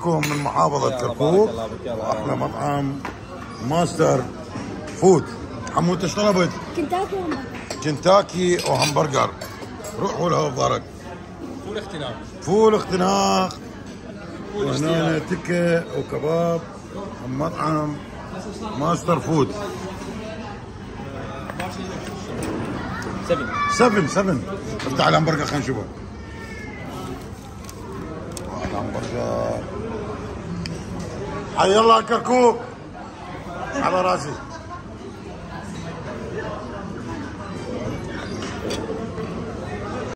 لكم من محافظة كركوك أحلى مطعم ماستر فود. حمو أنت إيش طلبت؟ كنتاكي وهمبرجر. كنتاكي وهمبرجر. روحوا له بظهرك full اختناق. full اختناق. وهنا تكة وكباب من مطعم ماستر فود. seven seven seven. افتح الهمبرجر خلينا نشوفه الهمبرجر حي الله كركوك. على راسي.